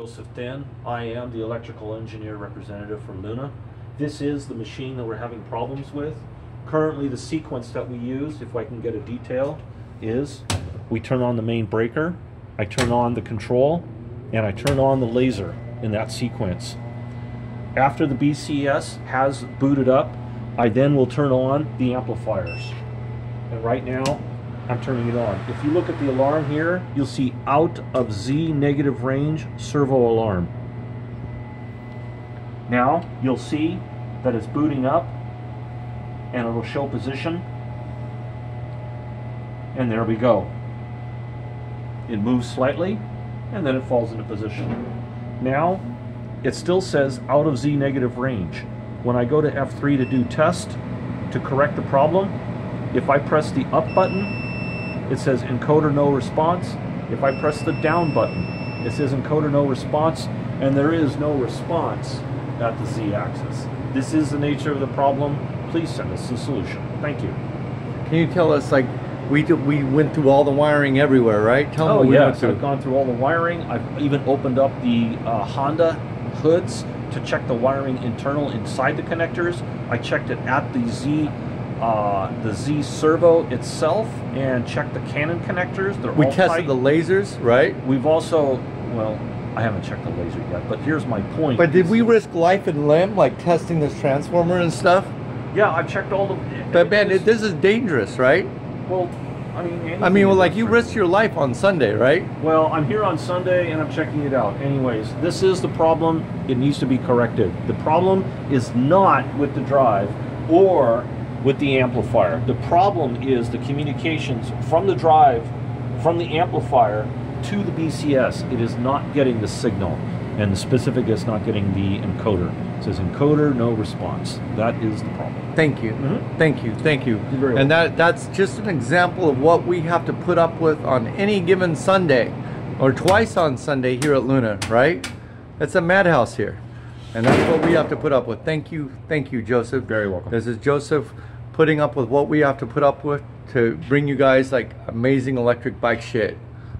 Joseph Thin. I am the electrical engineer representative for Luna. This is the machine that we're having problems with. Currently, the sequence that we use, if I can get a detail, is we turn on the main breaker, I turn on the control, and I turn on the laser in that sequence. After the BCS has booted up, I then will turn on the amplifiers. And right now, I'm turning it on. If you look at the alarm here, you'll see out of Z negative range servo alarm. Now, you'll see that it's booting up and it'll show position. And there we go. It moves slightly and then it falls into position. Now, it still says out of Z negative range. When I go to F3 to do test, to correct the problem, if I press the up button, it says encoder no response. If I press the down button, it says encoder no response, and there is no response at the Z axis. This is the nature of the problem. Please send us a solution. Thank you. Can you tell us, like, we do, we went through all the wiring everywhere, right? Tell Oh we went yes. I've gone through all the wiring. I've even opened up the uh, Honda hoods to check the wiring internal inside the connectors. I checked it at the Z, uh, the Z servo itself, and checked the Cannon connectors. They're We all tested tight. the lasers, right? We've also, well, I haven't checked the laser yet, but here's my point. But did we risk life and limb, like testing this transformer and stuff? Yeah, I've checked all the. But man, it, this is dangerous, right? well, I mean. I mean, well, like you risked your life on Sunday, right? Well, I'm here on Sunday and I'm checking it out. Anyways, this is the problem. It needs to be corrected. The problem is not with the drive or with the amplifier. The problem is the communications from the drive, from the amplifier to the BCS. It is not getting the signal. And the specific is not getting the encoder. It says encoder, no response. That is the problem. Thank you, Mhm. thank you, thank you. And that that's just an example of what we have to put up with on any given Sunday, or twice on Sunday here at Luna, right? It's a madhouse here, and that's what we have to put up with. Thank you, thank you, Joseph. Very welcome. This is Joseph putting up with what we have to put up with to bring you guys like amazing electric bike shit.